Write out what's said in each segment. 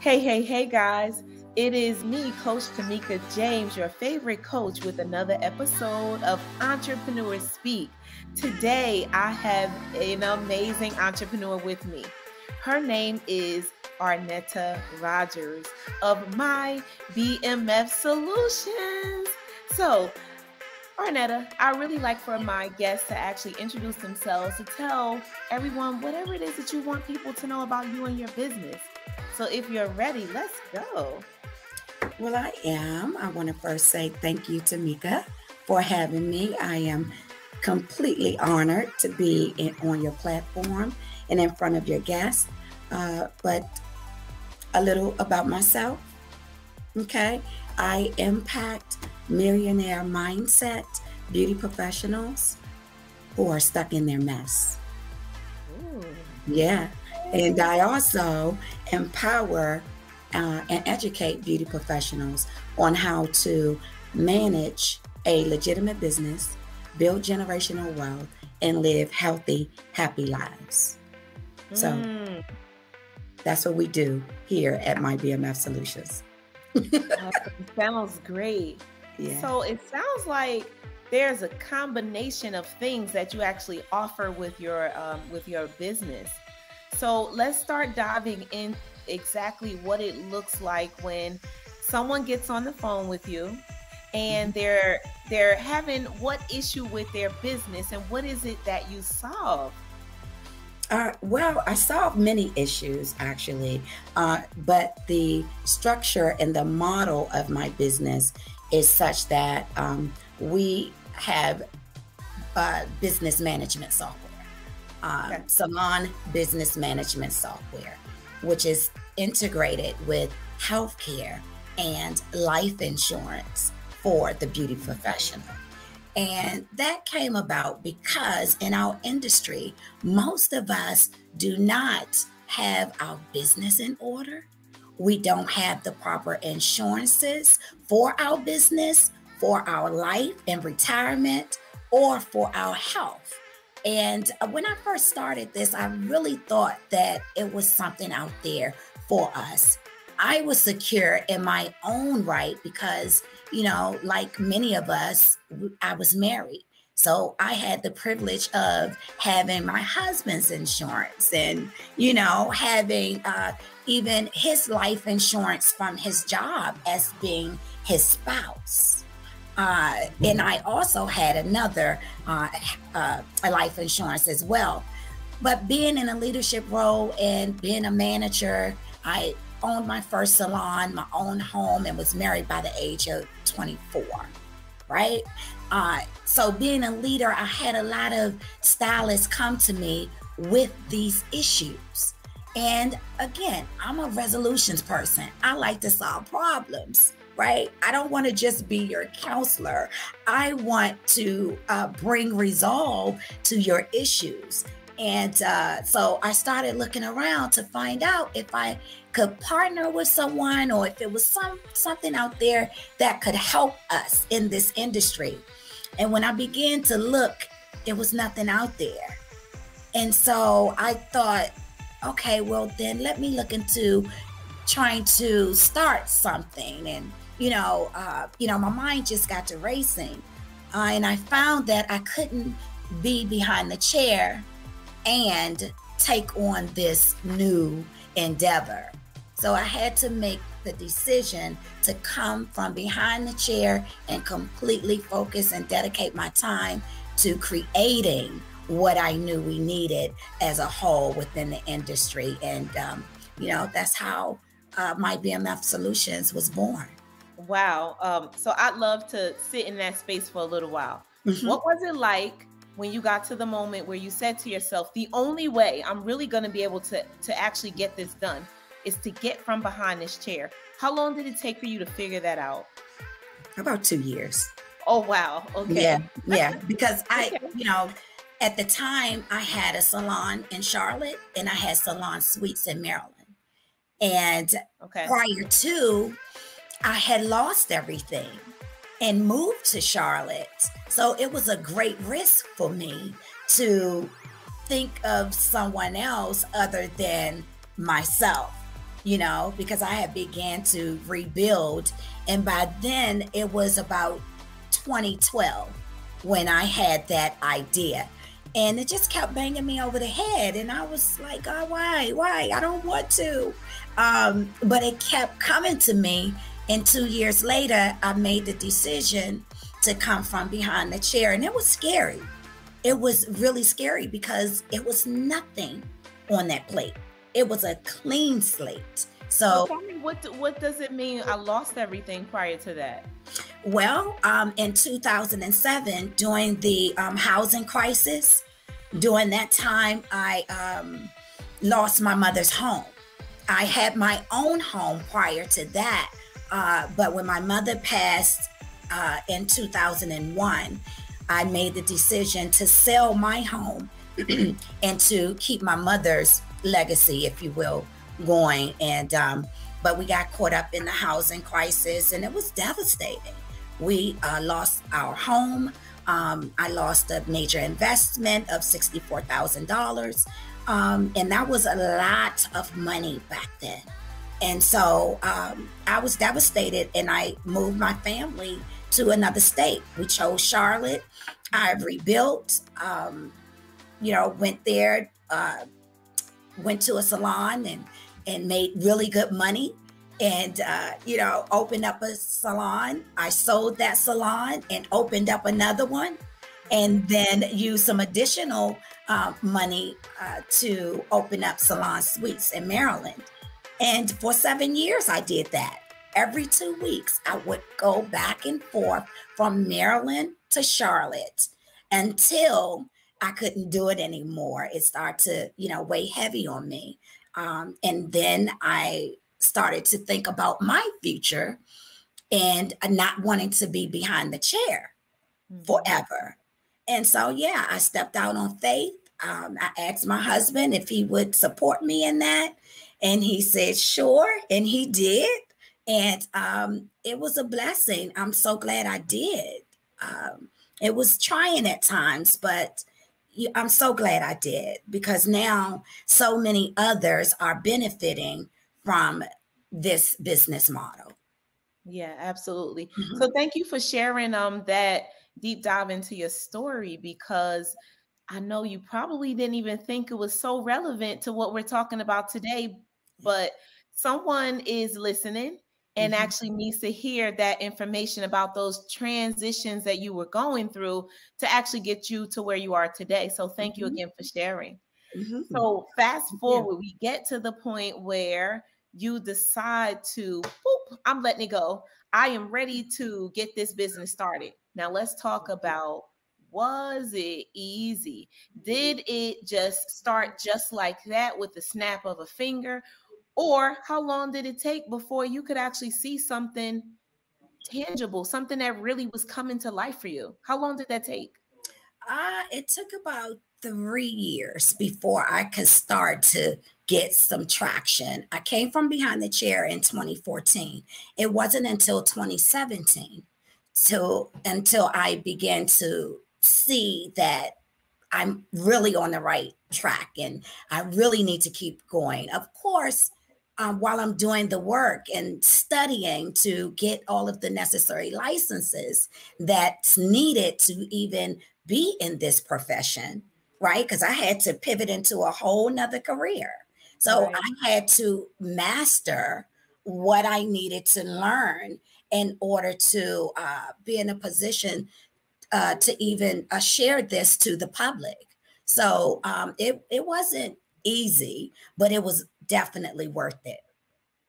Hey, hey, hey, guys. It is me, Coach Tomeka James, your favorite coach, with another episode of Entrepreneurs Speak. Today, I have an amazing entrepreneur with me. Her name is Arnetta Rogers of My BMF Solutions. So, Arnetta, I really like for my guests to actually introduce themselves to tell everyone whatever it is that you want people to know about you and your business. So if you're ready, let's go. Well, I am. I want to first say thank you to Mika for having me. I am completely honored to be in, on your platform and in front of your guests. Uh, but a little about myself. Okay. I impact millionaire mindset beauty professionals who are stuck in their mess. Ooh. Yeah. And I also empower uh, and educate beauty professionals on how to manage a legitimate business, build generational wealth, and live healthy, happy lives. So mm. that's what we do here at My BMF Solutions. sounds great. Yeah. So it sounds like there's a combination of things that you actually offer with your um, with your business. So let's start diving in exactly what it looks like when someone gets on the phone with you and mm-hmm. they're they're having what issue with their business and what is it that you solve? Uh, well, I solve many issues actually, uh, but the structure and the model of my business is such that um, we have uh, business management software um, okay. salon business management software, which is integrated with healthcare and life insurance for the beauty professional. And that came about because in our industry, most of us do not have our business in order. We don't have the proper insurances for our business, for our life and retirement, or for our health. And uh, when I first started this, I really thought that it was something out there for us. I was secure in my own right because, you know, like many of us, I was married. So I had the privilege of having my husband's insurance and, you know, having uh, even his life insurance from his job as being his spouse. Uh, and I also had another uh, uh, life insurance as well. But being in a leadership role and being a manager, I owned my first salon, my own home, and was married by the age of 24. Right? Uh, so, being a leader, I had a lot of stylists come to me with these issues. And again, I'm a resolutions person. I like to solve problems right? I don't want to just be your counselor. I want to uh, bring resolve to your issues. And uh, so I started looking around to find out if I could partner with someone or if it was some something out there that could help us in this industry. And when I began to look, there was nothing out there. And so I thought, okay, well then let me look into trying to start something and you know, uh, you know, my mind just got to racing, uh, and I found that I couldn't be behind the chair and take on this new endeavor. So I had to make the decision to come from behind the chair and completely focus and dedicate my time to creating what I knew we needed as a whole within the industry. And, um, you know, that's how uh, my BMF Solutions was born. Wow. Um, so I'd love to sit in that space for a little while. Mm-hmm. What was it like when you got to the moment where you said to yourself, the only way I'm really going to be able to, to actually get this done is to get from behind this chair? How long did it take for you to figure that out? About two years. Oh, wow. Okay. Yeah. Yeah. Because I, okay. you know, at the time I had a salon in Charlotte and I had salon suites in Maryland. And okay. prior to I had lost everything and moved to Charlotte. So it was a great risk for me to think of someone else other than myself. you know, because I had began to rebuild. And by then it was about 2012 when I had that idea. And it just kept banging me over the head. And I was like, oh, why? Why? I don't want to. Um, but it kept coming to me. And two years later, I made the decision to come from behind the chair. And it was scary. It was really scary because it was nothing on that plate. It was a clean slate. So, what what does it mean? I lost everything prior to that. Well, um, in 2007, during the um, housing crisis, during that time, I um, lost my mother's home. I had my own home prior to that, uh, but when my mother passed uh, in 2001, I made the decision to sell my home and to keep my mother's legacy, if you will, going. And um, but we got caught up in the housing crisis, and it was devastating. We uh, lost our home. Um, I lost a major investment of sixty-four thousand dollars, um, and that was a lot of money back then. And so um, I was devastated, and I moved my family to another state. We chose Charlotte. I rebuilt. Um, you know, went there. Uh, went to a salon and and made really good money and uh, you know opened up a salon i sold that salon and opened up another one and then used some additional uh, money uh, to open up salon suites in maryland and for seven years i did that every two weeks i would go back and forth from maryland to charlotte until i couldn't do it anymore it started to you know weigh heavy on me um, and then I started to think about my future and not wanting to be behind the chair mm-hmm. forever. And so, yeah, I stepped out on faith. Um, I asked my husband if he would support me in that. And he said, sure. And he did. And um, it was a blessing. I'm so glad I did. Um, it was trying at times, but I'm so glad I did because now so many others are benefiting from this business model. Yeah, absolutely. Mm-hmm. So thank you for sharing um that deep dive into your story because I know you probably didn't even think it was so relevant to what we're talking about today, but someone is listening and mm-hmm. actually needs to hear that information about those transitions that you were going through to actually get you to where you are today. So thank mm-hmm. you again for sharing. Mm-hmm. So fast forward, yeah. we get to the point where you decide to, boop, I'm letting it go. I am ready to get this business started. Now let's talk about was it easy? Did it just start just like that with the snap of a finger? Or how long did it take before you could actually see something tangible, something that really was coming to life for you? How long did that take? Uh, it took about three years before I could start to get some traction. I came from behind the chair in 2014. It wasn't until 2017 till until I began to see that I'm really on the right track and I really need to keep going. Of course, um, while I'm doing the work and studying to get all of the necessary licenses that's needed to even be in this profession, right? Because I had to pivot into a whole nother career. So right. I had to master what I needed to learn in order to uh, be in a position uh, to even uh, share this to the public. So um, it, it wasn't easy, but it was definitely worth it.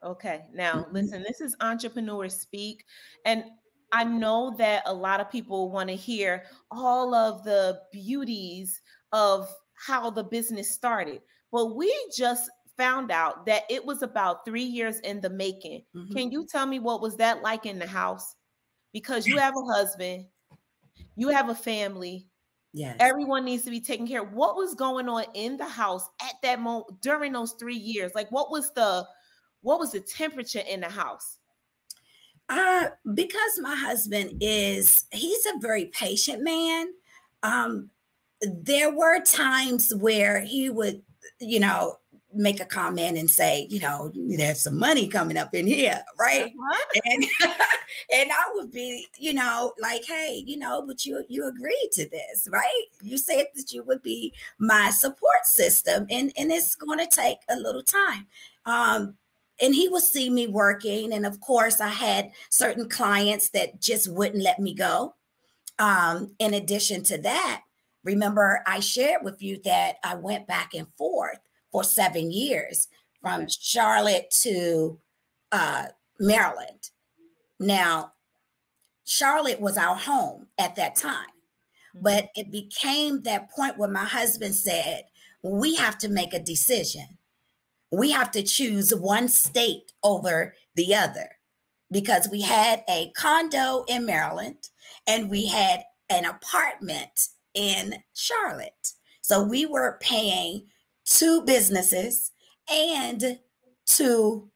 Okay. Now, mm-hmm. listen, this is Entrepreneur Speak. And I know that a lot of people want to hear all of the beauties of how the business started. But we just found out that it was about three years in the making. Mm-hmm. Can you tell me what was that like in the house? Because you have a husband, you have a family, Yes. Everyone needs to be taken care of. What was going on in the house at that moment during those three years? Like what was the what was the temperature in the house? Uh, because my husband is he's a very patient man. Um, there were times where he would, you know, make a comment and say, you know, there's some money coming up in here, right? Uh-huh. And and I would be, you know, like, hey, you know, but you you agreed to this, right? You said that you would be my support system, and and it's going to take a little time. Um, and he would see me working, and of course, I had certain clients that just wouldn't let me go. Um, in addition to that, remember I shared with you that I went back and forth for seven years from Charlotte to uh, Maryland. Now, Charlotte was our home at that time, mm-hmm. but it became that point where my husband said, We have to make a decision. We have to choose one state over the other because we had a condo in Maryland and we had an apartment in Charlotte. So we were paying two businesses and two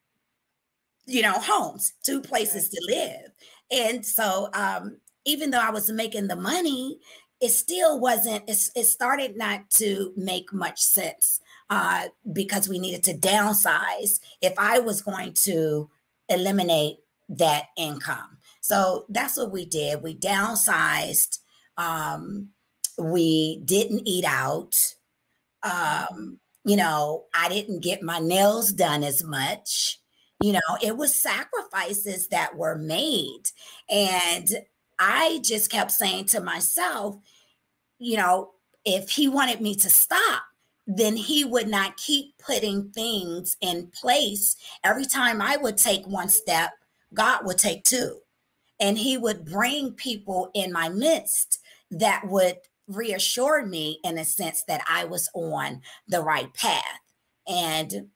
you know homes two places to live. And so um even though i was making the money it still wasn't it, it started not to make much sense uh because we needed to downsize if i was going to eliminate that income. So that's what we did. We downsized um we didn't eat out um, you know, I didn't get my nails done as much. You know, it was sacrifices that were made. And I just kept saying to myself, you know, if he wanted me to stop, then he would not keep putting things in place. Every time I would take one step, God would take two. And he would bring people in my midst that would reassured me in a sense that I was on the right path. And,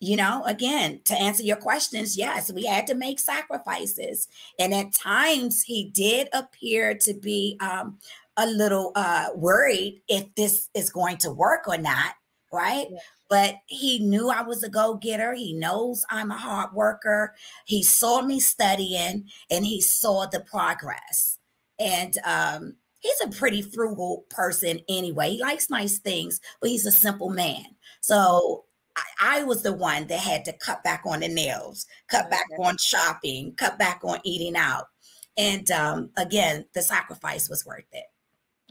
you know, again, to answer your questions, yes, we had to make sacrifices. And at times he did appear to be um, a little uh, worried if this is going to work or not, right? Yeah. But he knew I was a go getter. He knows I'm a hard worker. He saw me studying and he saw the progress. And um, he's a pretty frugal person anyway. He likes nice things, but he's a simple man. So I, I was the one that had to cut back on the nails, cut back on shopping, cut back on eating out. And um, again, the sacrifice was worth it.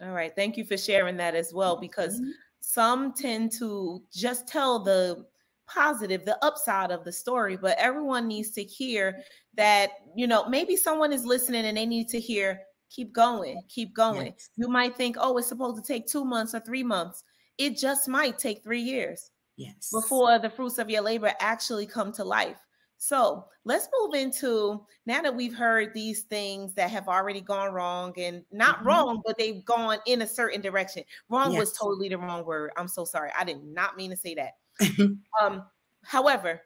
All right. Thank you for sharing that as well, because mm-hmm. some tend to just tell the positive, the upside of the story, but everyone needs to hear that, you know, maybe someone is listening and they need to hear keep going, keep going. Yes. You might think, oh, it's supposed to take two months or three months. It just might take three years. Yes. Before the fruits of your labor actually come to life. So let's move into now that we've heard these things that have already gone wrong and not mm-hmm. wrong, but they've gone in a certain direction. Wrong yes. was totally the wrong word. I'm so sorry. I did not mean to say that. um, however,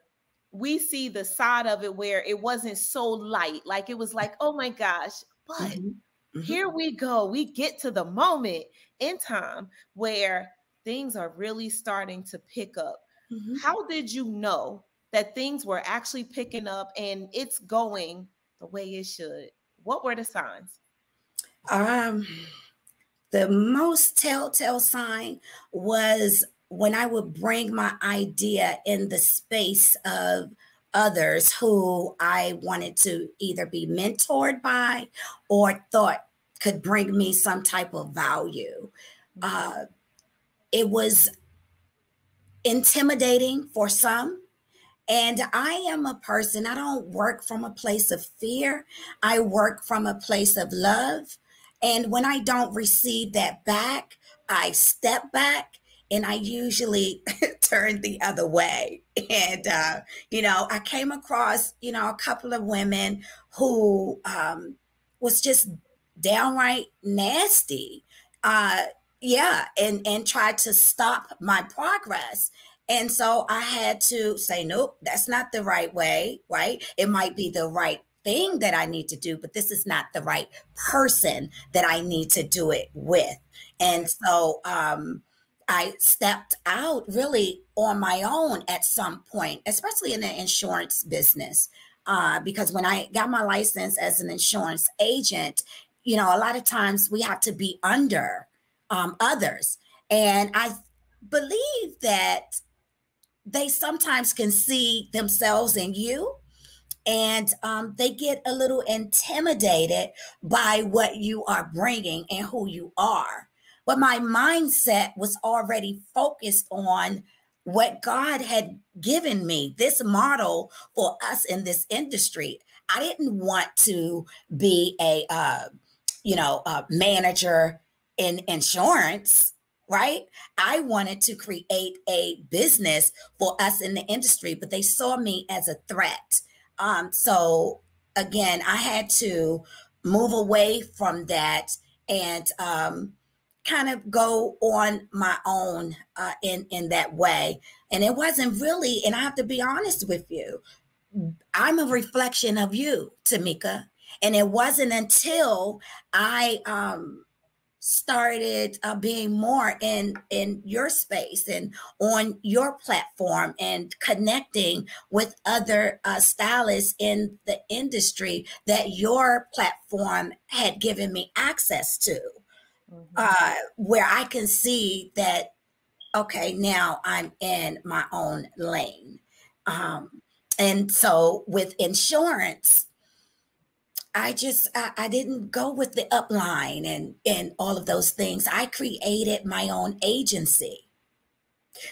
we see the side of it where it wasn't so light. Like it was like, oh my gosh, but mm-hmm. Mm-hmm. Here we go. We get to the moment in time where things are really starting to pick up. Mm-hmm. How did you know that things were actually picking up and it's going the way it should? What were the signs? Um, the most telltale sign was when I would bring my idea in the space of others who I wanted to either be mentored by or thought could bring me some type of value. Uh, it was intimidating for some. And I am a person, I don't work from a place of fear. I work from a place of love. And when I don't receive that back, I step back and I usually turn the other way. And, uh, you know, I came across, you know, a couple of women who um, was just downright nasty. Uh, yeah, and and tried to stop my progress. And so I had to say, nope, that's not the right way, right? It might be the right thing that I need to do, but this is not the right person that I need to do it with. And so um, I stepped out really on my own at some point, especially in the insurance business. Uh, because when I got my license as an insurance agent, you know, a lot of times we have to be under um, others. And I believe that they sometimes can see themselves in you and um, they get a little intimidated by what you are bringing and who you are. But my mindset was already focused on what God had given me, this model for us in this industry. I didn't want to be a, uh, you know, a manager in insurance right? I wanted to create a business for us in the industry, but they saw me as a threat. Um, so again, I had to move away from that and um, kind of go on my own uh, in in that way. And it wasn't really, and I have to be honest with you, I'm a reflection of you, Tomeka. And it wasn't until I um, started uh, being more in in your space and on your platform and connecting with other uh, stylists in the industry that your platform had given me access to mm-hmm. uh, where i can see that okay now i'm in my own lane um, and so with insurance I just I, I, didn't go with the upline and and all of those things. I created my own agency.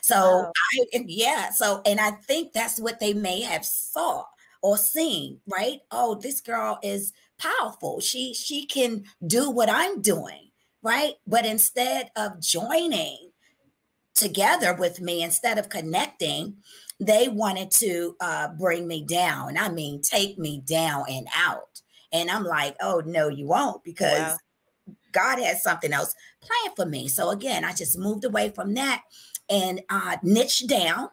So wow. I yeah, so and I think that's what they may have saw or seen, right? Oh, this girl is powerful. She she can do what I'm doing, right? But instead of joining together with me, instead of connecting, they wanted to uh, bring me down. I mean, take me down and out. And I'm like, oh, no, you won't because wow. God has something else planned for me. So again, I just moved away from that and uh, niche down.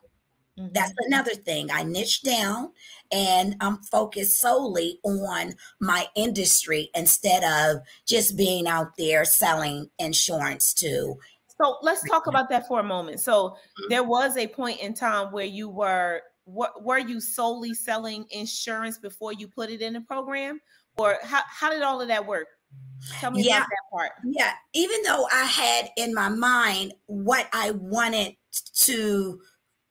Mm-hmm. That's another thing. I niche down and I'm focused solely on my industry instead of just being out there selling insurance to. So let's talk about that for a moment. So mm-hmm. there was a point in time where you were what were you solely selling insurance before you put it in the program or how, how did all of that work? Tell me yeah, about that part. Yeah, even though I had in my mind what I wanted to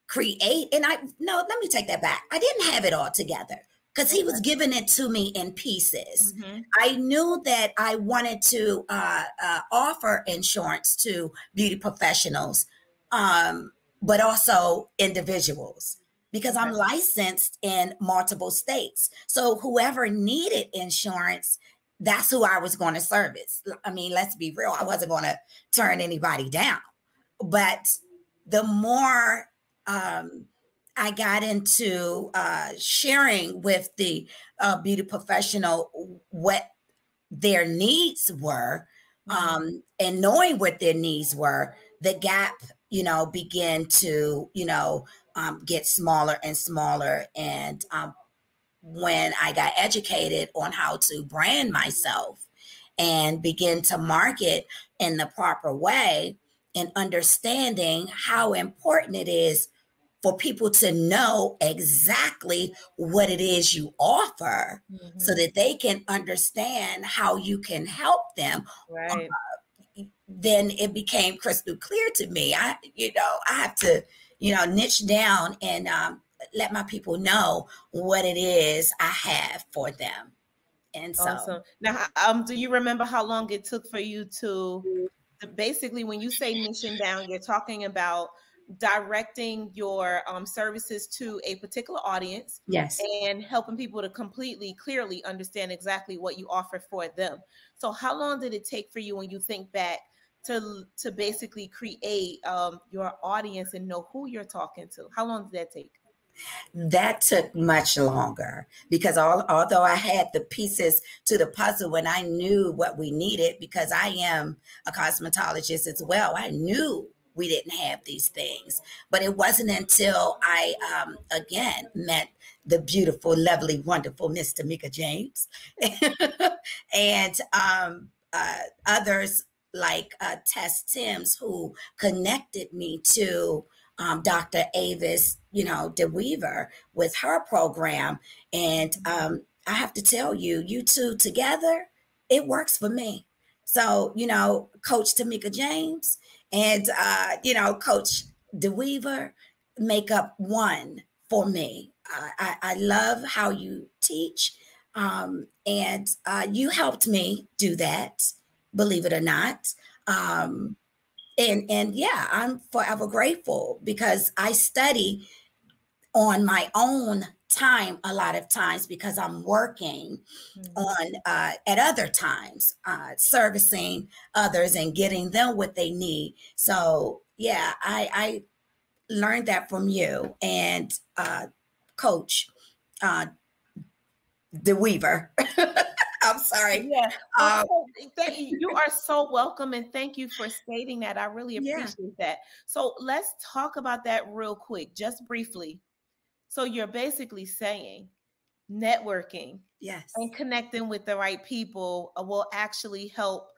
create, and I no, let me take that back. I didn't have it all together because he was giving it to me in pieces. Mm-hmm. I knew that I wanted to uh, uh, offer insurance to beauty professionals, um, but also individuals because I'm licensed in multiple states. So whoever needed insurance, that's who I was going to service. I mean, let's be real, I wasn't going to turn anybody down. But the more um, I got into uh, sharing with the uh, beauty professional what their needs were mm-hmm. um, and knowing what their needs were, the gap, you know, began to, you know, um, get smaller and smaller. And um, when I got educated on how to brand myself and begin to market in the proper way and understanding how important it is for people to know exactly what it is you offer mm-hmm. so that they can understand how you can help them right. Uh, then it became crystal clear to me i you know i have to you know, niche down and um, let my people know what it is I have for them. And so, awesome. now, um, do you remember how long it took for you to, basically, when you say niching down, you're talking about directing your um, services to a particular audience yes and helping people to completely clearly understand exactly what you offer for them so how long did it take for you when you think back to to basically create um, your audience and know who you're talking to? How long did that take? That took much longer because all, although I had the pieces to the puzzle and I knew what we needed because I am a cosmetologist as well, I knew we didn't have these things. But it wasn't until I, um, again, met the beautiful, lovely, wonderful Miss Tomeka James and um, uh, others like uh, Tess Timms, who connected me to um, Dr. Avis, you know, DeWeaver with her program. And um, I have to tell you, you two together, it works for me. So, you know, Coach Tomeka James and, uh, you know, Coach DeWeaver, make up one for me. I, I love how you teach, um, and uh, you helped me do that. Believe it or not, um, and and yeah, I'm forever grateful because I study on my own time a lot of times because I'm working mm-hmm. on uh, at other times, uh, servicing others and getting them what they need. So yeah, I, I learned that from you and uh, Coach uh, DeWeaver. I'm sorry. Yeah. Um, thank you. You are so welcome and thank you for stating that. I really appreciate yeah. that. So let's talk about that real quick, just briefly. So you're basically saying networking yes and connecting with the right people uh, will actually help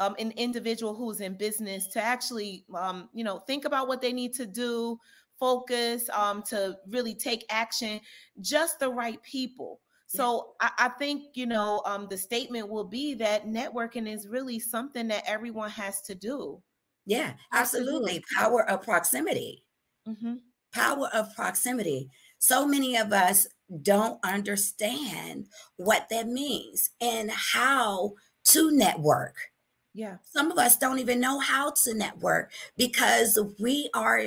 um, an individual who's in business to actually um, you know think about what they need to do focus um, to really take action just the right people so I, I, think you know um, the statement will be that networking is really something that everyone has to do yeah absolutely power of proximity mm-hmm. power of proximity so many of us don't understand what that means and how to network. Yeah. Some of us don't even know how to network because we are,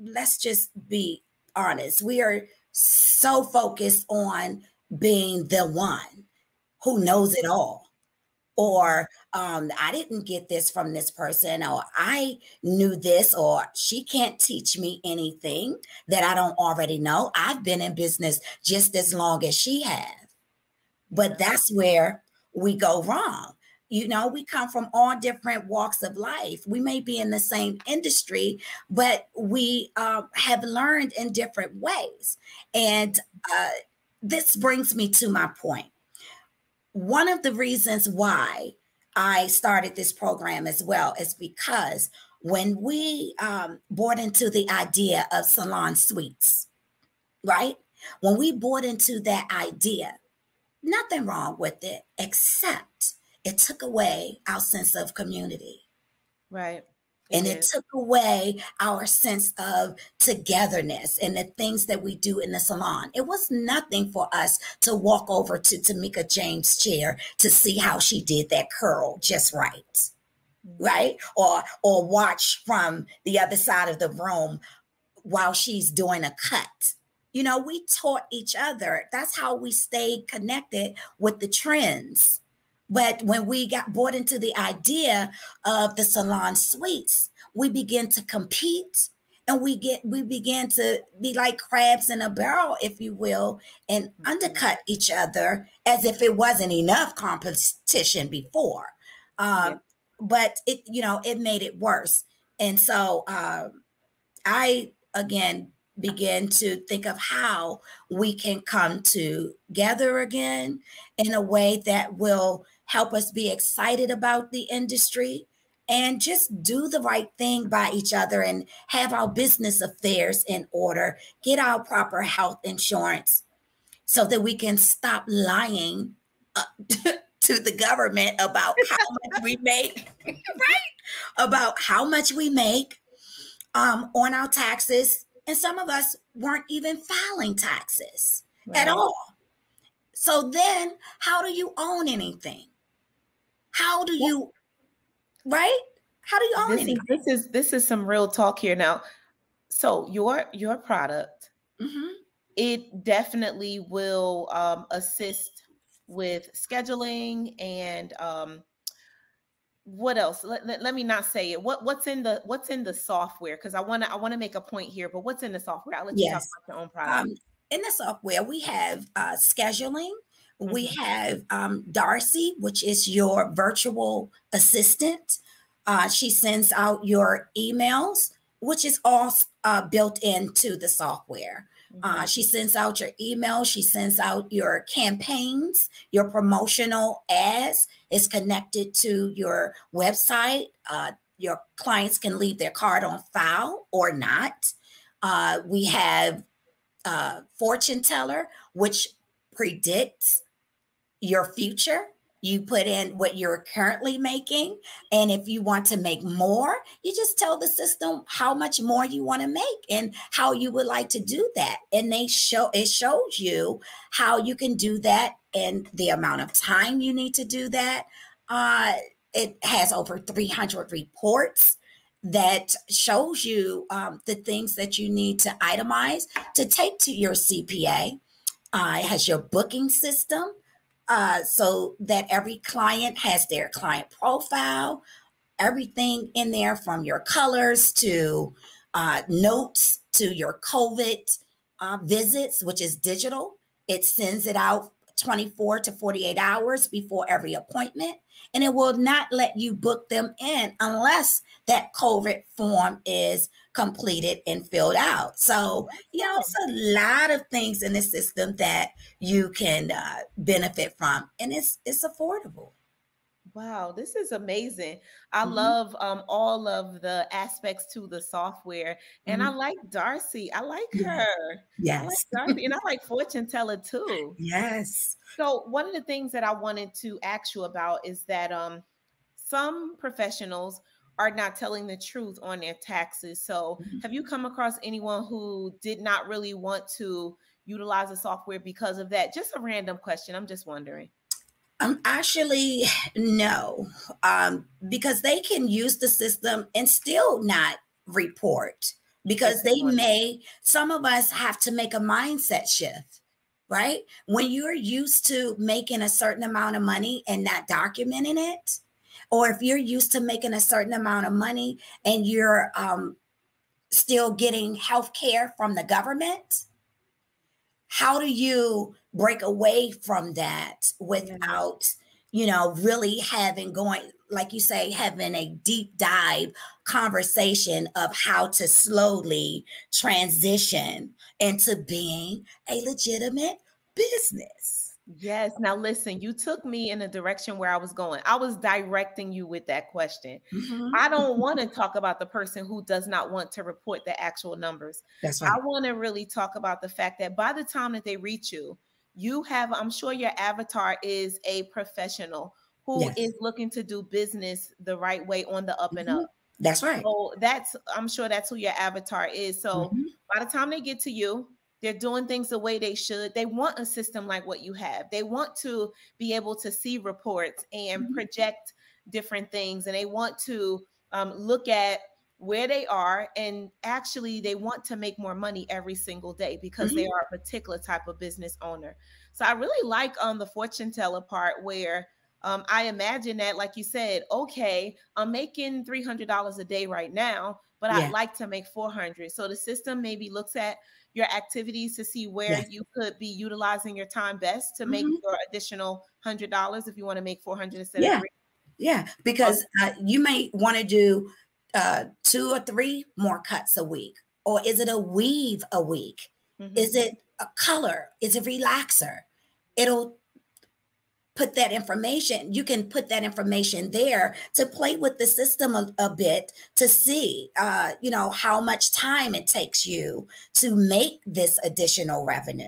let's just be honest, we are so focused on being the one who knows it all or um, I didn't get this from this person, or I knew this, or she can't teach me anything that I don't already know. I've been in business just as long as she has. But that's where we go wrong. You know, we come from all different walks of life. We may be in the same industry, but we uh, have learned in different ways. And uh, this brings me to my point. one of the reasons why I started this program as well is because when we um, bought into the idea of salon suites, right? When we bought into that idea, nothing wrong with it, except it took away our sense of community. Right and it took away our sense of togetherness and the things that we do in the salon. It was nothing for us to walk over to Tomeka James' chair to see how she did that curl just right. Mm-hmm. Right? Or or watch from the other side of the room while she's doing a cut. You know, we taught each other. That's how we stayed connected with the trends but when we got bought into the idea of the salon suites, we began to compete and we get we began to be like crabs in a barrel, if you will, and mm-hmm. undercut each other as if it wasn't enough competition before. Um, yeah. But it, you know, it made it worse. And so um, I again begin to think of how we can come together again in a way that will help us be excited about the industry and just do the right thing by each other and have our business affairs in order, get our proper health insurance so that we can stop lying uh, to the government about how much we make, right? About how much we make um, on our taxes. And some of us weren't even filing taxes right. at all. So then, how do you own anything? How do you, right? How do you own this anything? Is, this is this is some real talk here now. So your your product, mm-hmm. it definitely will um, assist with scheduling and um, what else let, let, let, me not say it what what's in the what's in the software because i want to i want to make a point here but what's in the software i'll let yes. you talk about your own product um, in the software we have uh, scheduling. We have um, Darcy, which is your virtual assistant. Uh, she sends out your emails, which is all uh, built into the software. Uh, mm-hmm. she sends out your email. She sends out your campaigns, your promotional ads. is connected to your website. Uh, your clients can leave their card on file or not. Uh, we have uh, Fortune Teller, which predicts your future you put in what you're currently making. And if you want to make more, you just tell the system how much more you want to make and how you would like to do that. And they show it shows you how you can do that and the amount of time you need to do that. Uh, it has over 300 reports that shows you um, the things that you need to itemize to take to your CPA. Uh, it has your booking system uh, so that every client has their client profile, everything in there from your colors to uh, notes to your COVID uh, visits, which is digital. It sends it out 24 to 48 hours before every appointment and it will not let you book them in unless that COVID form is completed and filled out. So, you know, it's a lot of things in the system that you can uh, benefit from, and it's it's affordable. Wow, this is amazing. I mm-hmm. love um, all of the aspects to the software. And mm-hmm. I like Darcy. I like her. Yes. Like Darcy. and I like Fortune Teller too. Yes. So one of the things that I wanted to ask you about is that um, some professionals are not telling the truth on their taxes. So mm-hmm. have you come across anyone who did not really want to utilize the software because of that? Just a random question. I'm just wondering. Um, actually, no, um, because they can use the system and still not report because they may, some of us have to make a mindset shift, right? When you're used to making a certain amount of money and not documenting it, or if you're used to making a certain amount of money and you're um, still getting health care from the government, how do you break away from that without you know really having going like you say having a deep dive conversation of how to slowly transition into being a legitimate business Yes. Now, listen, you took me in a direction where I was going. I was directing you with that question. Mm-hmm. I don't want to talk about the person who does not want to report the actual numbers. That's right. I want to really talk about the fact that by the time that they reach you, you have, I'm sure your avatar is a professional who yes. is looking to do business the right way on the up mm-hmm. and up. That's right. So that's, I'm sure that's who your avatar is. So mm-hmm. by the time they get to you, they're doing things the way they should. They want a system like what you have. They want to be able to see reports and mm-hmm. project different things, and they want to um, look at where they are and actually they want to make more money every single day because mm-hmm. they are a particular type of business owner so i really like on um, the fortune teller part where um, i imagine that like you said okay i'm making $300 a day right now but yeah. i'd like to make 400 so the system maybe looks at your activities to see where yes. you could be utilizing your time best to mm-hmm. make your additional hundred dollars if you want to make 400 instead yeah. of three. Yeah, because uh, you may want to do uh, two or three more cuts a week, or is it a weave a week? Mm-hmm. Is it a color? Is it relaxer? It'll put that information, you can put that information there to play with the system a, a bit to see, uh, you know, how much time it takes you to make this additional revenue.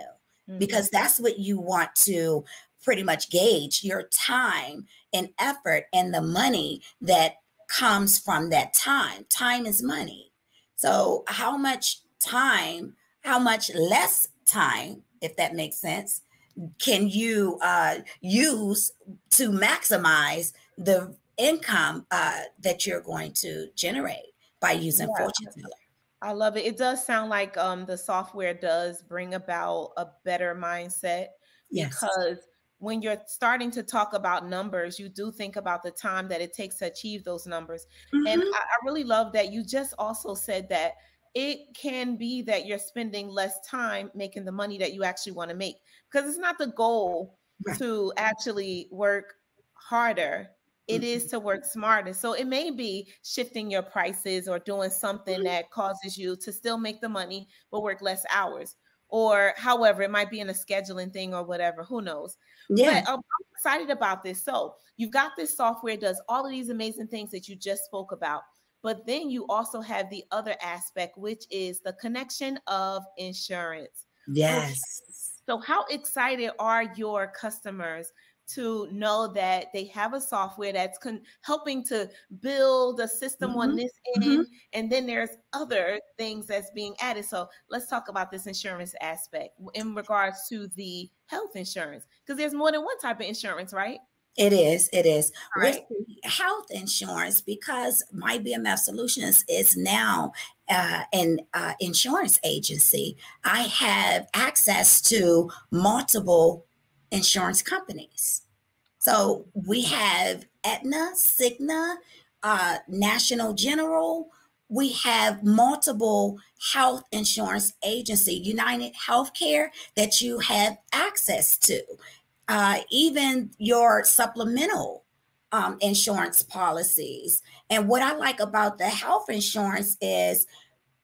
Mm-hmm. Because that's what you want to pretty much gauge your time and effort and the money that comes from that time. Time is money. So, how much time, how much less time, if that makes sense, can you uh, use to maximize the income uh, that you're going to generate by using yeah. Fortune Teller? I love it. It does sound like um, the software does bring about a better mindset yes. because when you're starting to talk about numbers, you do think about the time that it takes to achieve those numbers. Mm-hmm. And I, I really love that you just also said that it can be that you're spending less time making the money that you actually want to make because it's not the goal right. to actually work harder it is mm-hmm. to work smarter so it may be shifting your prices or doing something mm-hmm. that causes you to still make the money but work less hours or however it might be in a scheduling thing or whatever who knows yeah but, i'm excited about this so you've got this software does all of these amazing things that you just spoke about but then you also have the other aspect, which is the connection of insurance. Yes. So, how excited are your customers to know that they have a software that's con- helping to build a system mm-hmm. on this end mm-hmm. and then there's other things that's being added so let's talk about this insurance aspect in regards to the health insurance because there's more than one type of insurance right it is. It is. Right. With health insurance, because my BMF Solutions is now uh, an uh, insurance agency, I have access to multiple insurance companies. So we have Aetna, Cigna, uh, National General. We have multiple health insurance agency, United Healthcare, that you have access to. Uh, even your supplemental um, insurance policies. And what I like about the health insurance is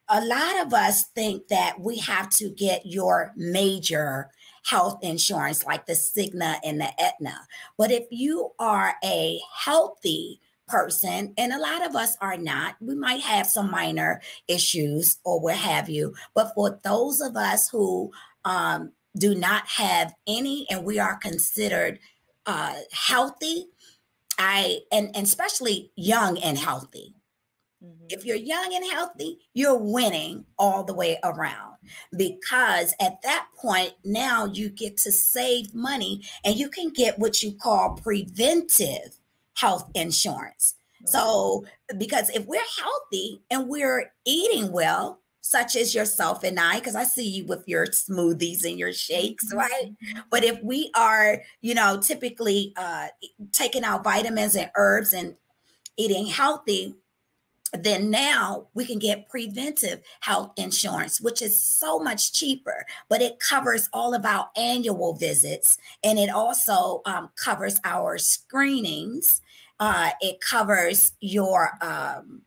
a lot of us think that we have to get your major health insurance like the Cigna and the Aetna. But if you are a healthy person, and a lot of us are not, we might have some minor issues or what have you. But for those of us who um, do not have any and we are considered uh, healthy, I and, and especially young and healthy. Mm-hmm. If you're young and healthy, you're winning all the way around because at that point, now you get to save money and you can get what you call preventive health insurance. Mm-hmm. So, because if we're healthy and we're eating well, such as yourself and I, because I see you with your smoothies and your shakes, mm-hmm. right? But if we are, you know, typically uh, taking out vitamins and herbs and eating healthy, then now we can get preventive health insurance, which is so much cheaper, but it covers all of our annual visits and it also um, covers our screenings. Uh, it covers your um,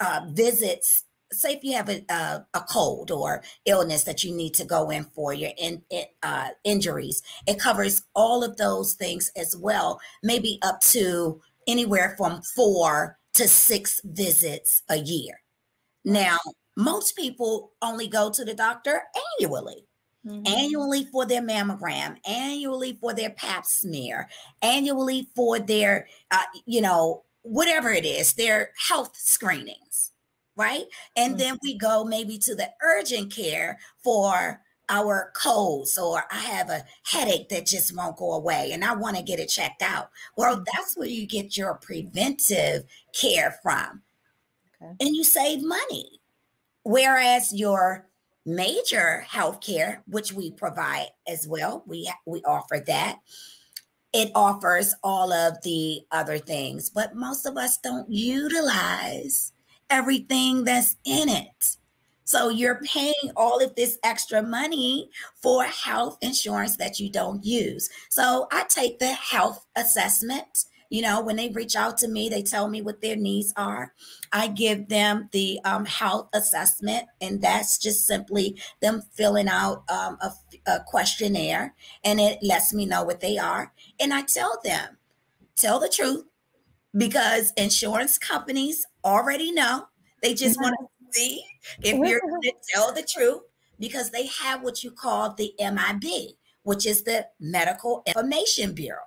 uh, visits. Say if you have a, a, a, cold or illness that you need to go in for your in, uh, injuries, it covers all of those things as well, maybe up to anywhere from four to six visits a year. Now, most people only go to the doctor annually. Mm-hmm. Annually for their mammogram, annually for their pap smear, annually for their, uh, you know, whatever it is, their health screenings, right? And mm-hmm. then we go maybe to the urgent care for our colds or I have a headache that just won't go away and I want to get it checked out. Well, mm-hmm. that's where you get your preventive care from. Okay. And you save money. Whereas your major health care, which we provide as well, we we offer that. It offers all of the other things, but most of us don't utilize everything that's in it. So you're paying all of this extra money for health insurance that you don't use. So I take the health assessment. You know, when they reach out to me, they tell me what their needs are. I give them the um, health assessment, and that's just simply them filling out um, a, a questionnaire, and it lets me know what they are. And I tell them, tell the truth, because insurance companies already know. They just mm-hmm. want to see if mm-hmm. you're mm-hmm. going to tell the truth because they have what you call the MIB, which is the Medical Information Bureau.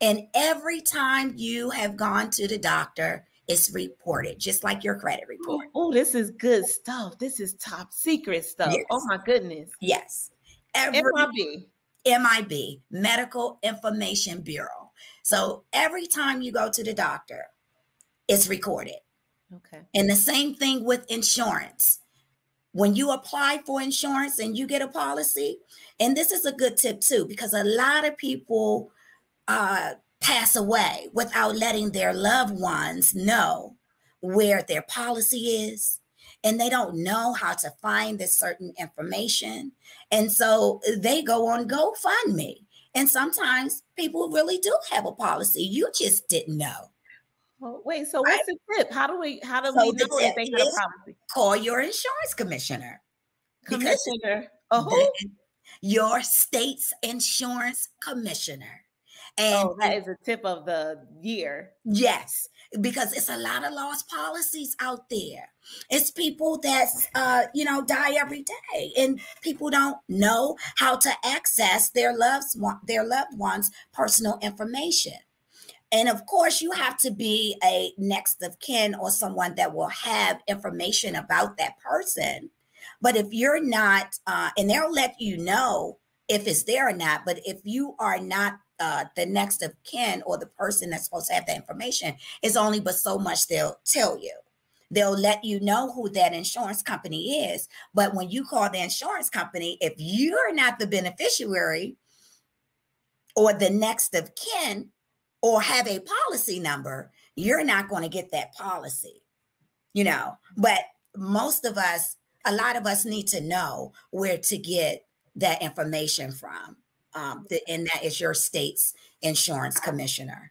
And every time you have gone to the doctor, it's reported, just like your credit report. Oh, this is good stuff. This is top secret stuff. Oh yes. Oh my goodness. Yes. Every, MIB. MIB, Medical Information Bureau. So every time you go to the doctor, it's recorded. Okay. And the same thing with insurance. When you apply for insurance and you get a policy, and this is a good tip too, because a lot of people uh, pass away without letting their loved ones know where their policy is. And they don't know how to find this certain information. And so they go on GoFundMe. And sometimes people really do have a policy. You just didn't know. Oh, wait, so what's the tip? How do we how do so we know if they have a policy? Call your insurance commissioner. Commissioner. Oh, your state's insurance commissioner. And oh, that is a tip of the year. Yes, because it's a lot of lost policies out there. It's people that uh, you know die every day, and people don't know how to access their loved their loved ones' personal information. And of course, you have to be a next of kin or someone that will have information about that person. But if you're not, uh, and they'll let you know if it's there or not. But if you are not uh, the next of kin or the person that's supposed to have that information, it's only but so much they'll tell you. They'll let you know who that insurance company is. But when you call the insurance company, if you're not the beneficiary or the next of kin, or have a policy number, you're not going to get that policy, you know. But most of us, a lot of us need to know where to get that information from. Um, the, and that is your state's insurance commissioner.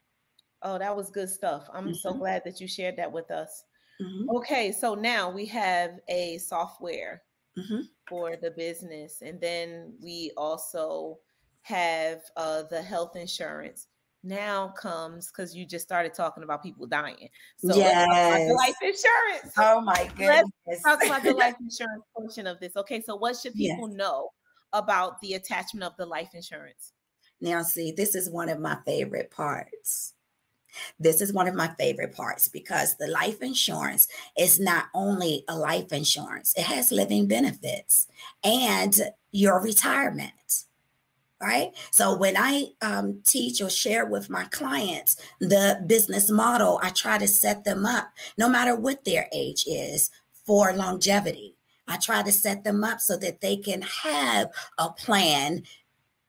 Oh, that was good stuff. I'm mm-hmm. so glad that you shared that with us. Mm-hmm. Okay, so now we have a software mm-hmm. for the business, and then we also have uh, the health insurance now comes because you just started talking about people dying. So yes. life insurance. Oh my goodness. Let's talk about the life oh insurance portion of this. Okay, so what should people yes. know about the attachment of the life insurance? Now, see, this is one of my favorite parts. This is one of my favorite parts because the life insurance is not only a life insurance, it has living benefits and your retirement right? So when I um, teach or share with my clients the business model, I try to set them up, no matter what their age is, for longevity. I try to set them up so that they can have a plan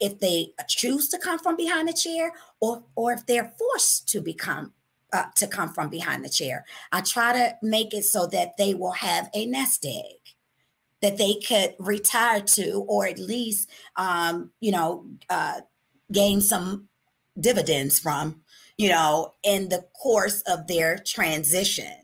if they choose to come from behind the chair or or if they're forced to become uh, to come from behind the chair. I try to make it so that they will have a nest egg that they could retire to, or at least, um, you know, uh, gain some dividends from, you know, in the course of their transition.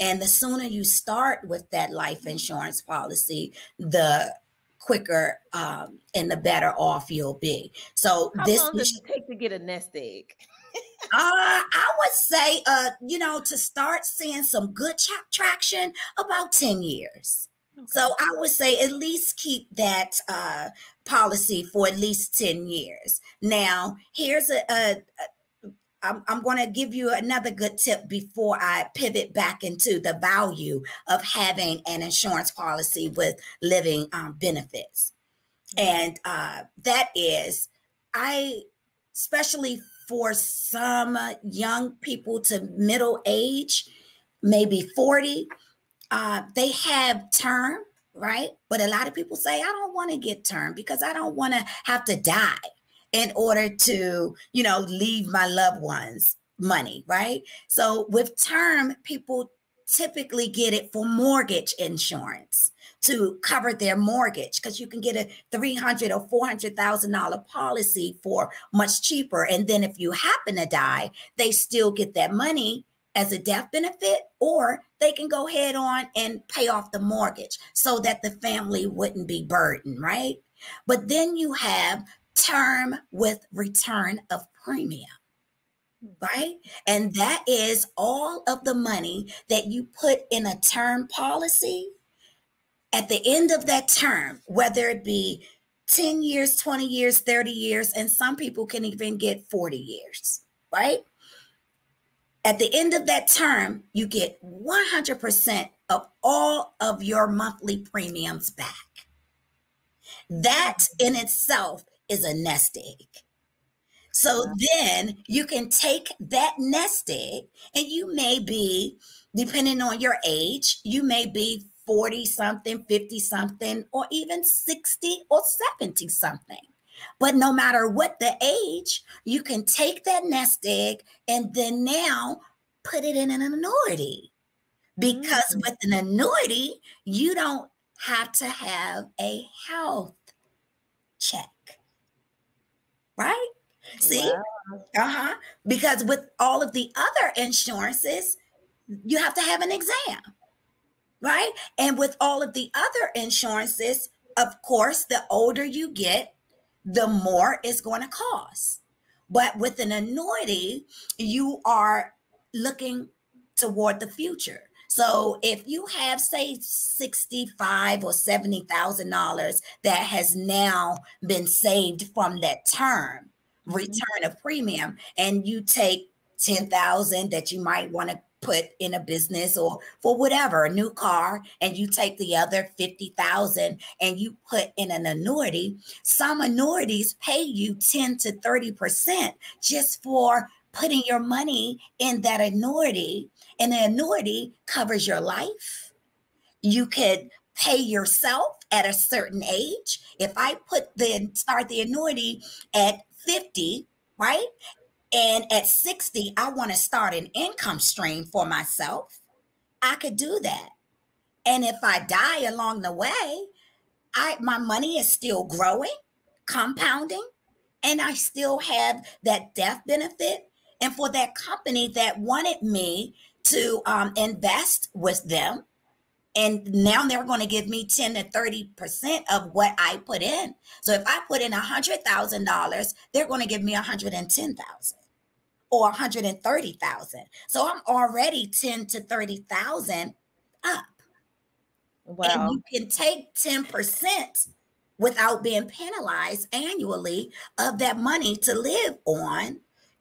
And the sooner you start with that life insurance policy, the quicker um, and the better off you'll be. So How this long does it take to get a nest egg? uh, I would say, uh, you know, to start seeing some good tra- traction, about 10 years. So I would say at least keep that uh, policy for at least 10 years. Now, here's a, a, a I'm, I'm going to give you another good tip before I pivot back into the value of having an insurance policy with living um, benefits. Mm-hmm. And uh, that is, I, especially for some young people to middle age, maybe 40, uh, they have term, right? But a lot of people say, I don't want to get term because I don't want to have to die in order to, you know, leave my loved ones money, right? So with term, people typically get it for mortgage insurance to cover their mortgage because you can get a 300 or 400,000 dollar policy for much cheaper and then if you happen to die they still get that money as a death benefit, or they can go head on and pay off the mortgage so that the family wouldn't be burdened, right? But then you have term with return of premium, right? And that is all of the money that you put in a term policy at the end of that term, whether it be 10 years, 20 years, 30 years, and some people can even get 40 years, right? At the end of that term, you get 100% of all of your monthly premiums back. That mm. in itself is a nest egg. So then you can take that nest egg and you may be, depending on your age, you may be 40 something, 50 something, or even 60 or 70 something. But no matter what the age, you can take that nest egg and then now put it in an annuity. Because mm-hmm. with an annuity, you don't have to have a health check. Right? See? Wow. Uh-huh. Because with all of the other insurances, you have to have an exam. Right? And with all of the other insurances, of course, the older you get, the more it's going to cost. But with an annuity, you are looking toward the future. So if you have, say, sixty-five or seventy thousand dollars that has now been saved from that term mm-hmm. return of premium, and you take ten thousand that you might want to put in a business or for whatever, a new car, and you take the other 50,000 and you put in an annuity, some annuities pay you 10 to 30% just for putting your money in that annuity. And the annuity covers your life. You could pay yourself at a certain age. If I put the start the annuity at 50, right? And at 60, I want to start an income stream for myself. I could do that. And if I die along the way, I my money is still growing, compounding, and I still have that death benefit. And for that company that wanted me to um, invest with them, and now they're going to give me 10 to 30% of what I put in. So if I put in a $100,000, they're going to give me a 110,000 or 130,000. So I'm already 10 to 30,000 up. Wow. And you can take 10% without being penalized annually of that money to live on,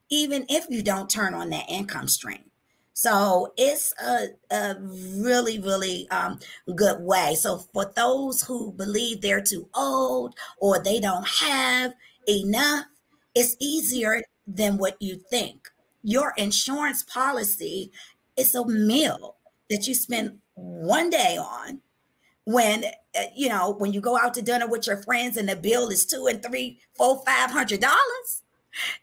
even if you don't turn on that income stream. So it's a, a really, really um, good way. So for those who believe they're too old or they don't have enough, it's easier than what you think. Your insurance policy is a meal that you spend one day on when uh, you know when you go out to dinner with your friends and the bill is two and three four five hundred dollars.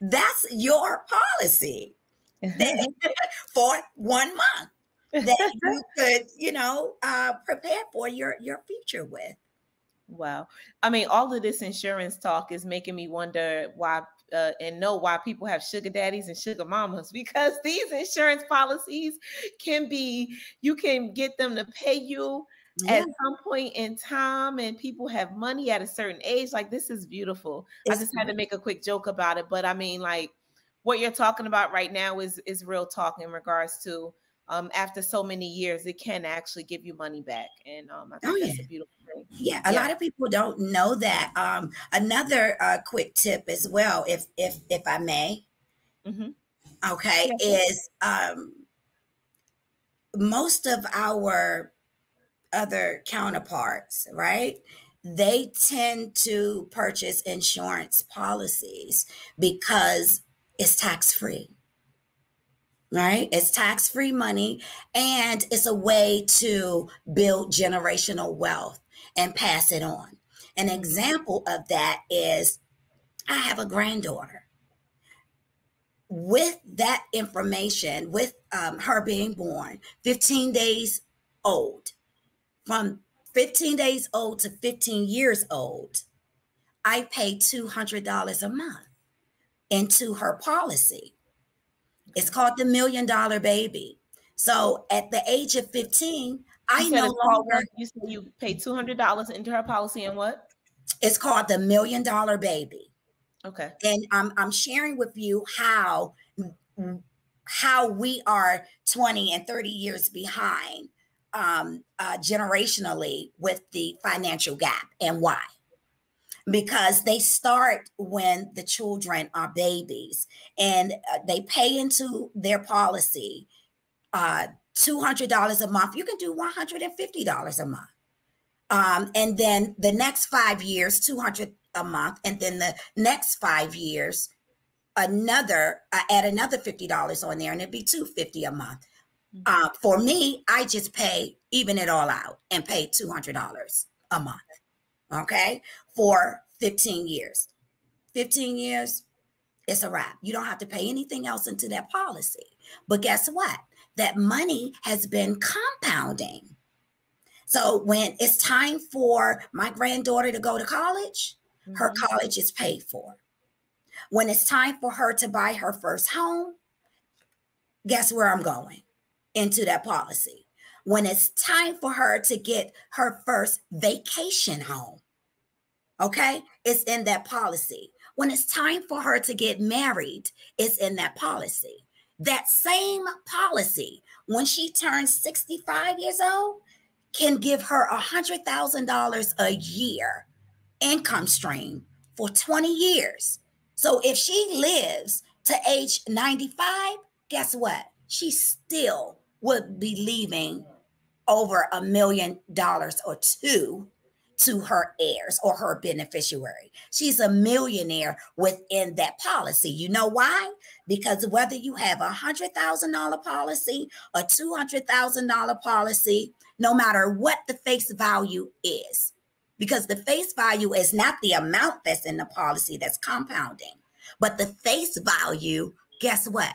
That's your policy for one month that you could you know uh, prepare for your your future with. Wow. I mean all of this insurance talk is making me wonder why uh, and know why people have sugar daddies and sugar mamas because these insurance policies can be you can get them to pay you yeah. at some point in time and people have money at a certain age like this is beautiful it's i just had to make a quick joke about it but i mean like what you're talking about right now is is real talk in regards to um, after so many years, it can actually give you money back. And um, I think oh, that's yeah. a beautiful thing. Yeah, a yeah. lot of people don't know that. Um, another uh, quick tip as well, if if if I may, mm-hmm. okay, is um, most of our other counterparts, right? They tend to purchase insurance policies because it's tax free right? It's tax free money and it's a way to build generational wealth and pass it on. An example of that is I have a granddaughter. With that information, with um, her being born 15 days old, from 15 days old to 15 years old, I pay $200 a month into her policy. It's called the Million Dollar Baby. So at the age of 15, I no longer. You said you paid $200 into her policy and what? It's called the Million Dollar Baby. Okay. And I'm, I'm sharing with you how how we are 20 and 30 years behind um, uh, generationally with the financial gap and why because they start when the children are babies and uh, they pay into their policy uh, $200 a month. You can do $150 a month. Um, and then the next five years, 200 a month. And then the next five years, another, uh, add another $50 on there and it'd be 250 a month. Mm-hmm. Uh, for me, I just pay, even it all out and pay $200 a month okay, for 15 years. 15 years, it's a wrap. You don't have to pay anything else into that policy. But guess what? That money has been compounding. So when it's time for my granddaughter to go to college, mm-hmm. her college is paid for. When it's time for her to buy her first home, guess where I'm going? Into that policy when it's time for her to get her first vacation home. Okay. It's in that policy. When it's time for her to get married, it's in that policy. That same policy, when she turns 65 years old, can give her a $100,000 a year income stream for 20 years. So if she lives to age 95, guess what? She still would be leaving over a million dollars or two to her heirs or her beneficiary. She's a millionaire within that policy. You know why? Because whether you have a hundred thousand dollar policy, a two hundred thousand dollar policy, no matter what the face value is, because the face value is not the amount that's in the policy that's compounding, but the face value, guess what?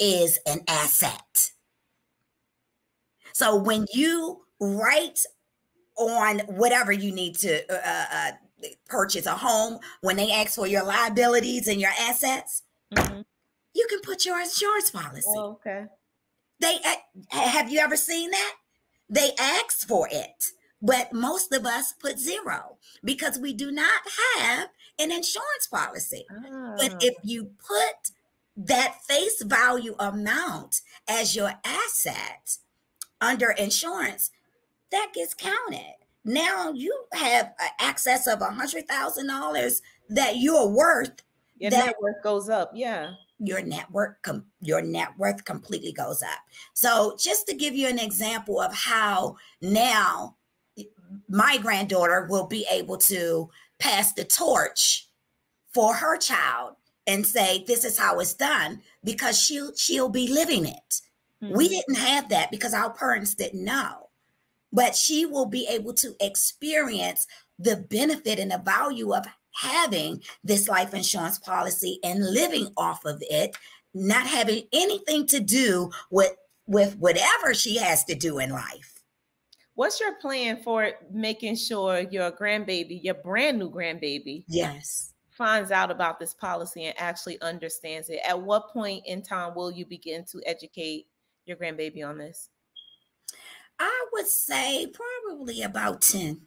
Is an asset. So when you write on whatever you need to uh, uh, uh, purchase a home, when they ask for your liabilities and your assets, mm-hmm. you can put your insurance policy. Oh, okay. They uh, have you ever seen that? They ask for it, but most of us put zero because we do not have an insurance policy. Oh. But if you put that face value amount as your asset under insurance, that gets counted. Now you have access of a hundred thousand dollars that you're worth. Your that net worth goes up. Yeah. Your network, your net worth completely goes up. So, just to give you an example of how now my granddaughter will be able to pass the torch for her child and say, "This is how it's done," because she'll she'll be living it. Mm-hmm. We didn't have that because our parents didn't know. But she will be able to experience the benefit and the value of having this life insurance policy and living off of it not having anything to do with with whatever she has to do in life. What's your plan for making sure your grandbaby your brand new grandbaby yes. finds out about this policy and actually understands it? At what point in time will you begin to educate your grandbaby on this I would say probably about 10.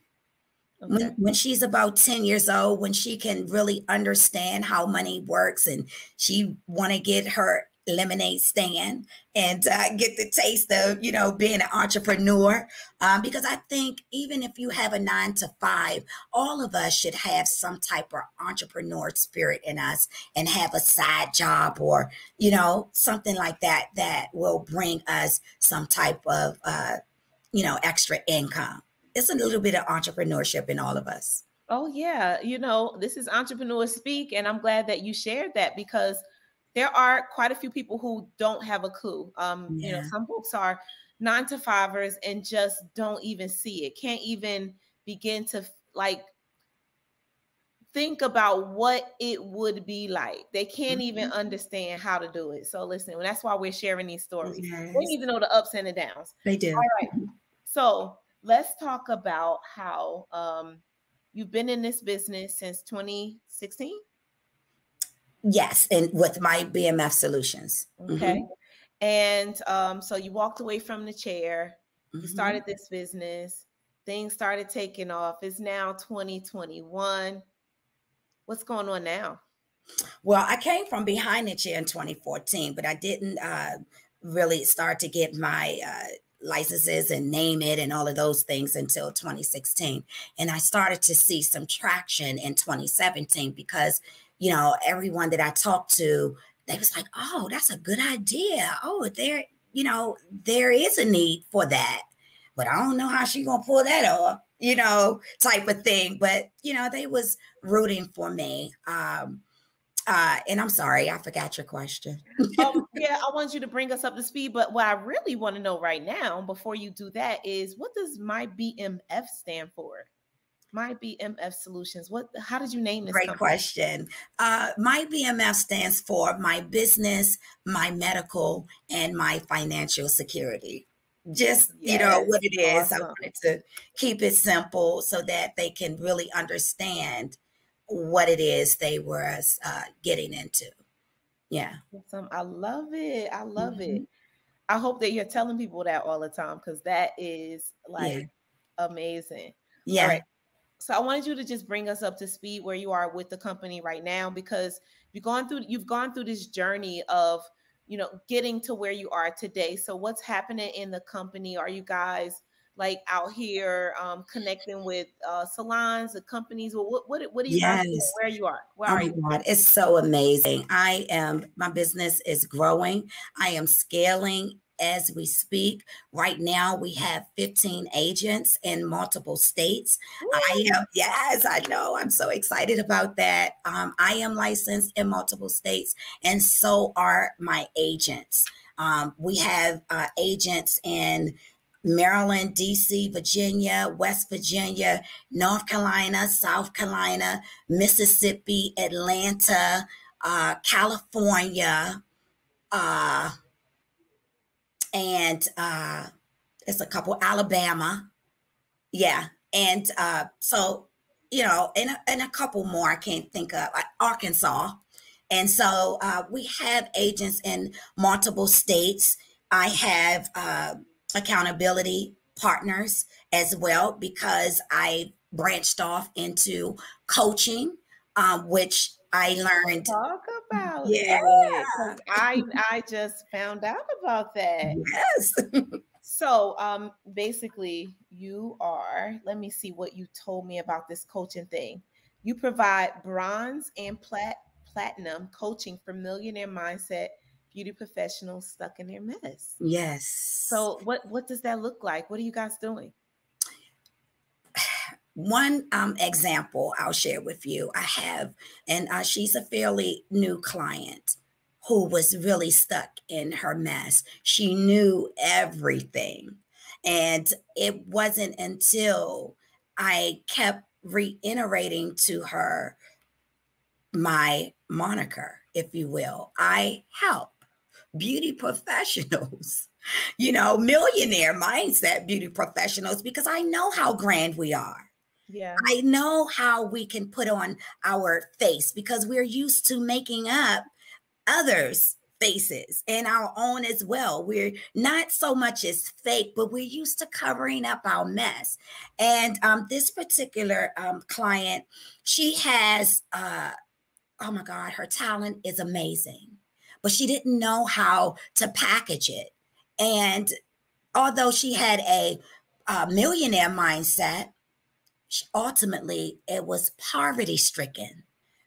Okay. When, when she's about 10 years old, when she can really understand how money works and she want to get her lemonade stand and uh, get the taste of you know being an entrepreneur um, because i think even if you have a nine to five all of us should have some type of entrepreneur spirit in us and have a side job or you know something like that that will bring us some type of uh, you know, extra income. It's a little bit of entrepreneurship in all of us. Oh yeah, you know, this is entrepreneur speak and I'm glad that you shared that because there are quite a few people who don't have a clue. Um, yeah. you know, some folks are 9 to 5ers and just don't even see it. Can't even begin to like think about what it would be like. They can't mm-hmm. even understand how to do it. So listen, that's why we're sharing these stories. Yes. They need to know the ups and the downs. They do. All right. So let's talk about how um, you've been in this business since 2016. Yes, and with my BMF solutions. Okay. Mm-hmm. And um, so you walked away from the chair, mm-hmm. you started this business, things started taking off. It's now 2021. What's going on now? Well, I came from behind the chair in 2014, but I didn't uh, really start to get my uh, licenses and name it and all of those things until 2016. And I started to see some traction in 2017 because, you know, everyone that I talked to, they was like, oh, that's a good idea. Oh, there, you know, there is a need for that. But I don't know how she gonna pull that off, you know, type of thing. But you know, they was rooting for me. Um, uh, and I'm sorry, I forgot your question. um, yeah, I want you to bring us up to speed. But what I really want to know right now, before you do that, is what does my BMF stand for? My BMF Solutions. What? How did you name this? Great company? question. Uh, my BMF stands for my business, my medical, and my financial security. Just yes, you know what it is. Awesome. I wanted to keep it simple so that they can really understand what it is they were uh, getting into. Yeah. Awesome. I love it. I love mm-hmm. it. I hope that you're telling people that all the time because that is like yeah. amazing. Yeah. So I wanted you to just bring us up to speed where you are with the company right now because you've gone through you've gone through this journey of you know getting to where you are today. So what's happening in the company? Are you guys like out here um, connecting with uh, salons, the companies? Well, what what what are you yes. where you are? Where oh are you? God, it's so amazing. I am my business is growing. I am scaling as we speak. Right now, we have 15 agents in multiple states. Ooh. I am, yes, I know. I'm so excited about that. Um, I am licensed in multiple states, and so are my agents. Um, we have uh, agents in Maryland, DC, Virginia, West Virginia, North Carolina, South Carolina, Mississippi, Atlanta, uh, California, uh, and uh, it's a couple Alabama, yeah, and uh, so you know, and and a couple more I can't think of, like Arkansas, and so uh, we have agents in multiple states. I have uh, accountability partners as well because I branched off into coaching, um, which I learned. Talk about yeah. it. I I just found out about that. Yes. so um basically you are, let me see what you told me about this coaching thing. You provide bronze and plat platinum coaching for millionaire mindset beauty professionals stuck in their mess. Yes. So what what does that look like? What are you guys doing? One um, example I'll share with you. I have, and uh, she's a fairly new client who was really stuck in her mess. She knew everything. And it wasn't until I kept reiterating to her my moniker, if you will. I help beauty professionals, you know, millionaire mindset beauty professionals, because I know how grand we are. Yeah. I know how we can put on our face because we're used to making up others' faces and our own as well. We're not so much as fake, but we're used to covering up our mess. And um, this particular um, client, she has, uh, oh my God, her talent is amazing but she didn't know how to package it. And although she had a, a millionaire mindset, ultimately it was poverty stricken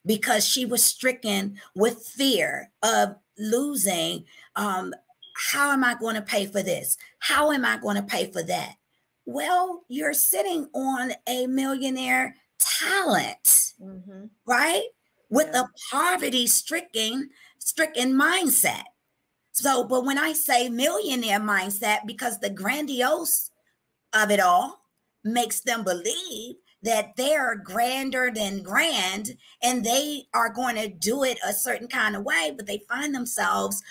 because she was stricken with fear of losing. Um, how am I going to pay for this? How am I going to pay for that? Well, you're sitting on a millionaire talent, mm-hmm. right? With yeah. a poverty stricken stricken mindset. So, but when I say millionaire mindset, because the grandiose of it all makes them believe that they're grander than grand and they are going to do it a certain kind of way, but they find themselves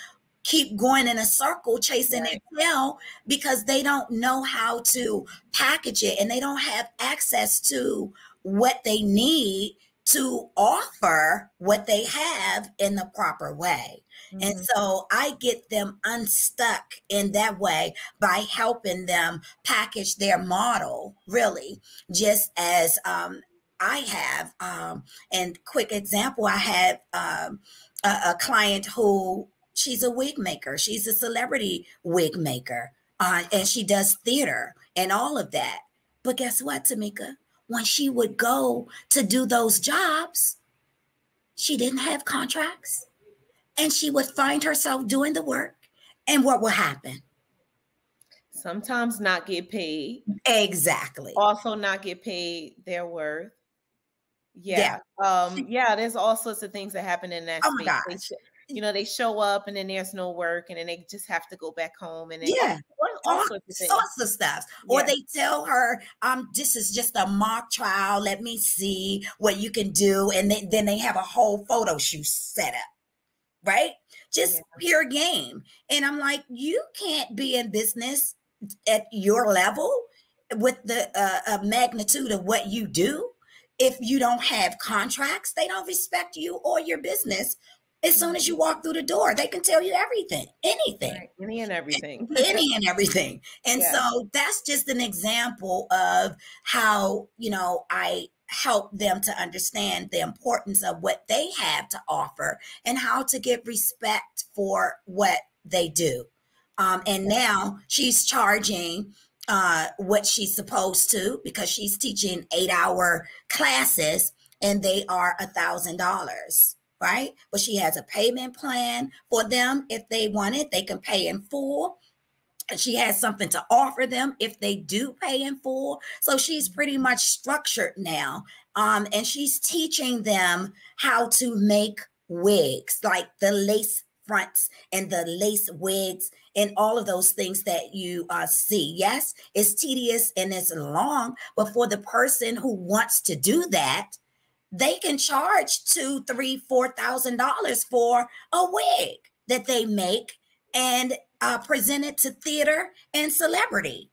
keep going in a circle chasing right. their tail because they don't know how to package it and they don't have access to what they need to offer what they have in the proper way. Mm-hmm. And so I get them unstuck in that way by helping them package their model, really, just as um, I have. Um, and quick example, I had um, a, a, client who she's a wig maker, she's a celebrity wig maker, uh, and she does theater and all of that. But guess what, Tomeka? when she would go to do those jobs, she didn't have contracts and she would find herself doing the work. And what will happen? Sometimes not get paid. Exactly. Also, not get paid their worth. Yeah. yeah. Um, yeah, there's all sorts of things that happen in that oh space. My gosh you know, they show up and then there's no work and then they just have to go back home and then yeah, all, all sorts, of, sorts of stuff. Yeah. Or they tell her, um, this is just a mock trial. Let me see what you can do. And then, then they have a whole photo shoot set up. Right? Just yeah. pure game. And I'm like, you can't be in business at your level with the uh, uh, magnitude of what you do if you don't have contracts they don't respect you or your business as soon as you walk through the door, they can tell you everything, anything, right. any and everything, any and everything. And yeah. so that's just an example of how you know I help them to understand the importance of what they have to offer and how to get respect for what they do. Um, and now she's charging uh, what she's supposed to because she's teaching eight hour classes and they are a thousand dollars right? But she has a payment plan for them. If they want it they can pay in full she has something to offer them if they do pay in full so she's pretty much structured now um, and she's teaching them how to make wigs like the lace fronts and the lace wigs and all of those things that you uh, see. Yes, it's tedious and it's long, but for the person who wants to do that, they can charge two, three, four thousand dollars for a wig that they make and uh, present it to theater and celebrity.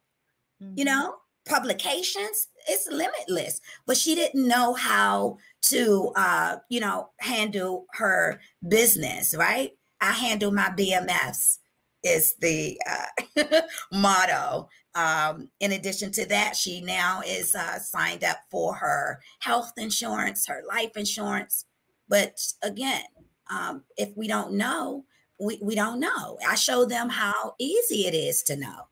Mm-hmm. You know, publications it's limitless but she didn't know how to uh you know handle her business right I handle my BMFs is the uh, motto. Um, in addition to that, she now is uh, signed up for her health insurance, her life insurance. But again, um, if we don't know, we, we don't know. I show them how easy it is to know.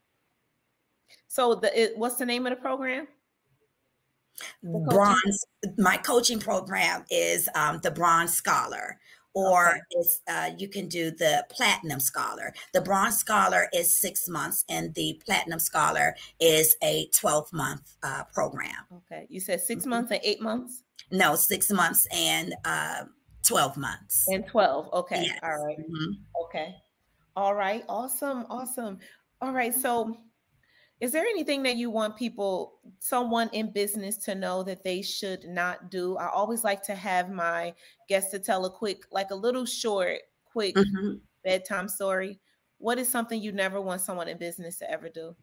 So, the it, what's the name of the program? The bronze. My coaching program is um, the Bronze Scholar or okay. it's uh, you can do the platinum scholar the bronze scholar is six months and the platinum scholar is a 12 month uh, program okay you said 6 mm-hmm. months and eight months no six months and uh, 12 months and 12 okay yes. all right. mm-hmm. okay all right awesome awesome all right so is there anything that you want people, someone in business to know that they should not do? I always like to have my guests to tell a quick, like a little short, quick mm-hmm. bedtime story. What is something you never want someone in business to ever do?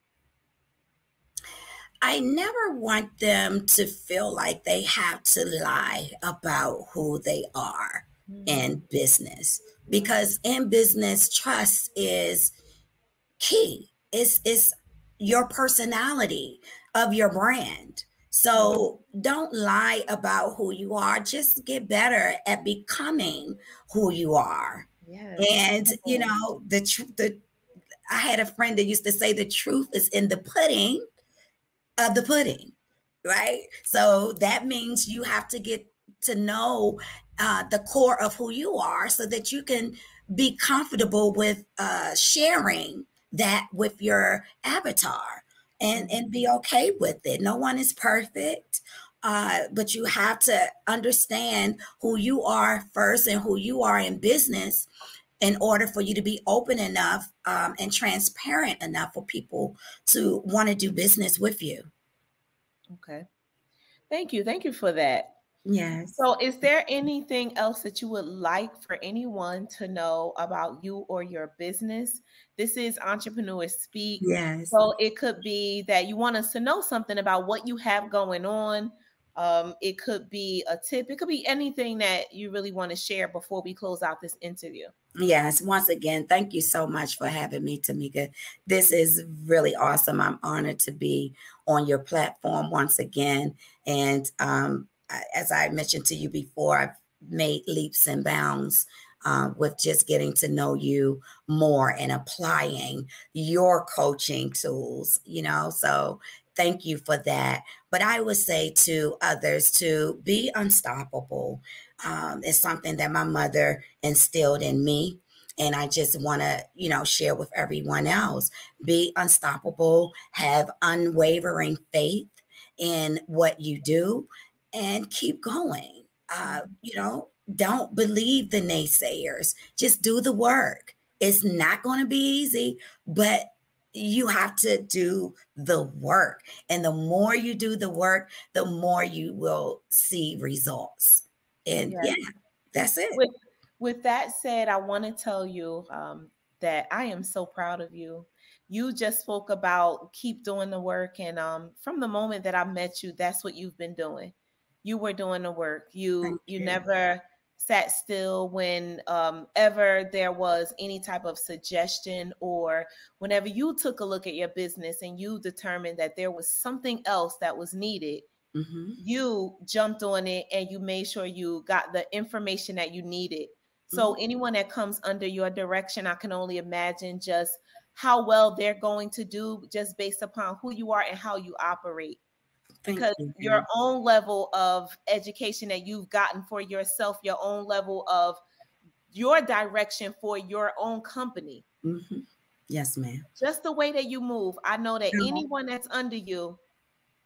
I never want them to feel like they have to lie about who they are mm-hmm. in business because in business trust is key. It's it's your personality of your brand. So don't lie about who you are. Just get better at becoming who you are. Yes. And you know the. The I had a friend that used to say the truth is in the pudding of the pudding, right? So that means you have to get to know uh, the core of who you are, so that you can be comfortable with uh, sharing that with your avatar and and be okay with it no one is perfect uh, but you have to understand who you are first and who you are in business in order for you to be open enough um, and transparent enough for people to want to do business with you okay thank you thank you for that Yes. So, is there anything else that you would like for anyone to know about you or your business? This is Entrepreneur Speak. Yes. So, it could be that you want us to know something about what you have going on. Um, it could be a tip, it could be anything that you really want to share before we close out this interview. Yes, once again, thank you so much for having me, Tomeka. This is really awesome. I'm honored to be on your platform once again. And um, as I mentioned to you before, I've made leaps and bounds uh, with just getting to know you more and applying your coaching tools, you know. So thank you for that. But I would say to others to be unstoppable um, is something that my mother instilled in me. And I just want to, you know, share with everyone else be unstoppable, have unwavering faith in what you do and keep going. Uh, you know, don't believe the naysayers. Just do the work. It's not going to be easy, but you have to do the work. And the more you do the work, the more you will see results. And yeah, yeah that's it. With, with, that said, I want to tell you um, that I am so proud of you. You just spoke about keep doing the work. And um, from the moment that I met you, that's what you've been doing you were doing the work. You you, you, never sat still when um, ever there was any type of suggestion or whenever you took a look at your business and you determined that there was something else that was needed mm-hmm. you jumped on it and you made sure you got the information that you needed. So mm-hmm. anyone that comes under your direction, I can only imagine just how well they're going to do just based upon who you are and how you operate. Thank because you. your own level of education that you've gotten for yourself, your own level of your direction for your own company. Mm-hmm. Yes, ma'am. Just the way that you move. I know that anyone that's under you,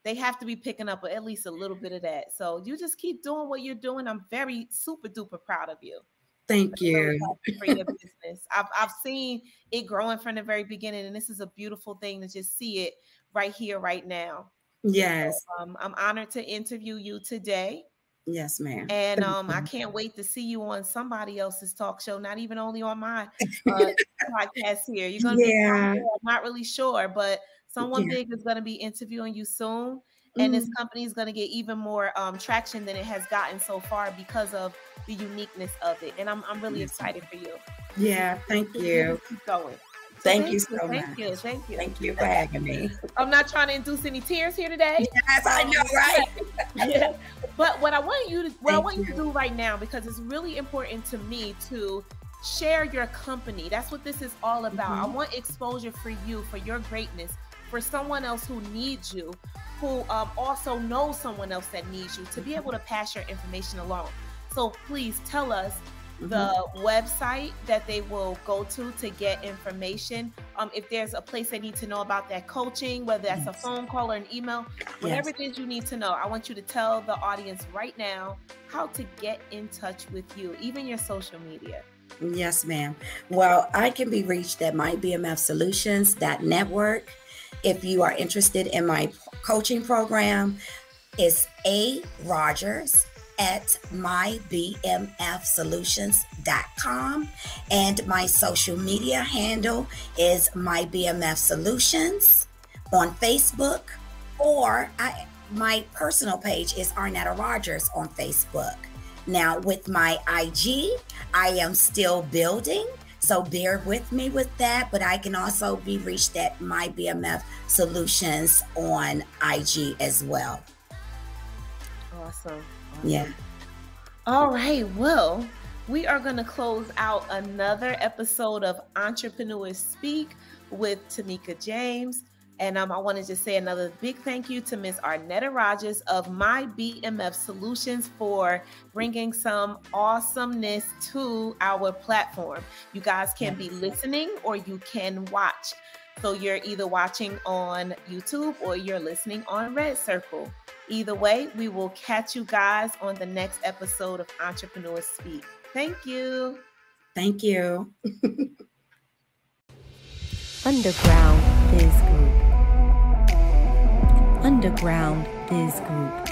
they have to be picking up at least a little bit of that. So you just keep doing what you're doing. I'm very super duper proud of you. Thank you. For your business. I've, I've seen it growing from the very beginning, and this is a beautiful thing to just see it right here, right now. Yes. So, um, I'm honored to interview you today. Yes, ma'am. And um, I can't wait to see you on somebody else's talk show, not even only on my uh, podcast here. You're gonna yeah. be, I'm not really sure, but someone yeah. big is gonna be interviewing you soon and this mm. company is going to get even more um, traction than it has gotten so far because of the uniqueness of it. And I'm, I'm really excited for you. Yeah, thank you. Keep going. Thank, thank, you so thank much. You, thank you. Thank you for having me. I'm not trying to induce any tears here today. Yes, I know, right? yeah. But what I want you to what thank I want you. you to do right now, because it's really important to me to share your company. That's what this is all about. Mm-hmm. I want exposure for you, for your greatness, for someone else who needs you, who um, also knows someone else that needs you to be able to pass your information along. So please tell us mm-hmm. the website that they will go to to get information. Um, if there's a place they need to know about that coaching, whether that's yes. a phone call or an email, whatever yes. it is you need to know, I want you to tell the audience right now how to get in touch with you, even your social media. Yes, ma'am. Well, I can be reached at mybmfsolutions.network. If you are interested in my coaching program, it's A Rogers at mybmfsolutions.com. And my social media handle is mybmfsolutions on Facebook, or I, my personal page is Arnetta Rogers on Facebook. Now, with my IG, I am still building. So bear with me with that, but I can also be reached at my BMF Solutions on IG as well. Awesome. awesome. Yeah. All right. Well, we are going to close out another episode of Entrepreneurs Speak with Tomeka James. And um, I want to just say another big thank you to Miss Arnetta Rogers of My BMF Solutions for bringing some awesomeness to our platform. You guys can be listening or you can watch. So you're either watching on YouTube or you're listening on Red Circle. Either way, we will catch you guys on the next episode of Entrepreneurs Speak. Thank you. Thank you. Underground Biz Group. Underground Biz Group.